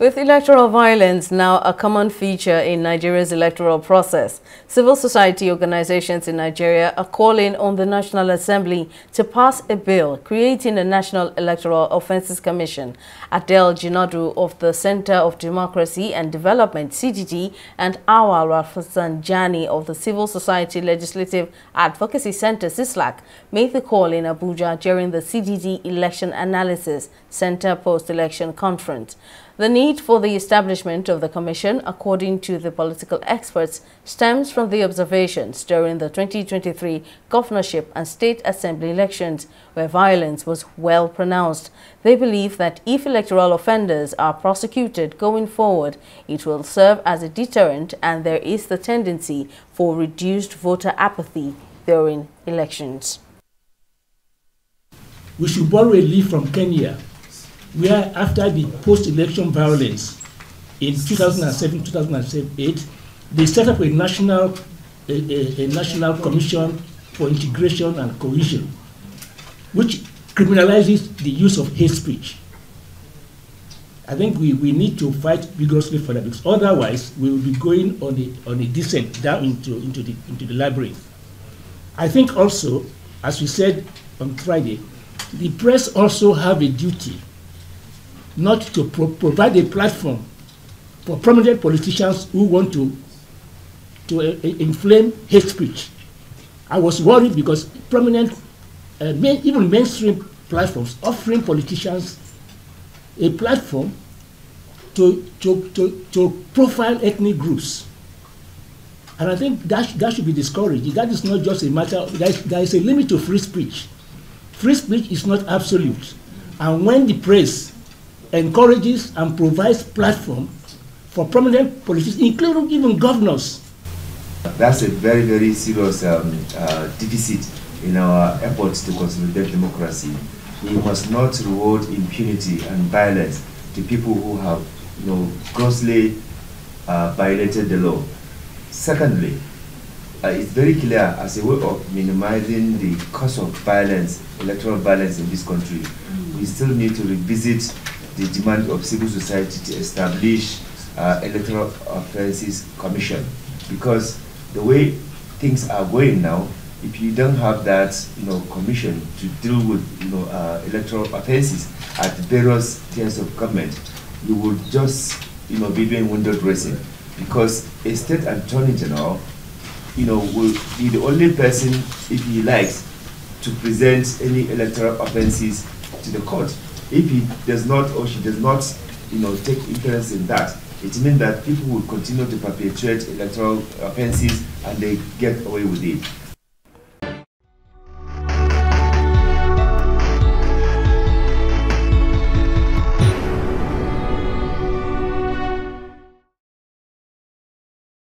With electoral violence now a common feature in Nigeria's electoral process, civil society organizations in Nigeria are calling on the National Assembly to pass a bill creating a National Electoral Offences Commission. Adele Jinadu of the Center of Democracy and Development, CDD, and Awal Rafsanjani of the Civil Society Legislative Advocacy Center, CISLAC, made the call in Abuja during the CDD Election Analysis Center Post-Election Conference. The need for the establishment of the commission, according to the political experts, stems from the observations during the 2023 governorship and state assembly elections, where violence was well pronounced. They believe that if electoral offenders are prosecuted going forward, it will serve as a deterrent and there is the tendency for reduced voter apathy during elections. We should borrow a leaf from Kenya where after the post-election violence in 2007-2008, they set up a national, a, a, a, national commission for integration and cohesion, which criminalizes the use of hate speech. I think we, we need to fight vigorously for that because otherwise we will be going on a, on a descent down into, into, the, into the labyrinth. I think also, as we said on Friday, the press also have a duty not to pro provide a platform for prominent politicians who want to to uh, inflame hate speech. I was worried because prominent, uh, main, even mainstream platforms offering politicians a platform to, to, to, to profile ethnic groups. And I think that, that should be discouraged. That is not just a matter, is, there is a limit to free speech. Free speech is not absolute. And when the press encourages and provides platform for prominent politicians, including even governors. That's a very, very serious um, uh, deficit in our efforts to consolidate democracy. We must not reward impunity and violence to people who have you know, grossly uh, violated the law. Secondly, uh, it's very clear as a way of minimizing the cost of violence, electoral violence in this country, we still need to revisit the demand of civil society to establish uh, electoral offences commission. Because the way things are going now if you don't have that you know commission to deal with you know uh, electoral offences at various tiers of government you would just you know be doing window dressing. Because a state attorney general you know will be the only person if he likes to present any electoral offences to the court if he does not or she does not, you know, take interest in that, it means that people will continue to perpetuate electoral uh, offences and they get away with it.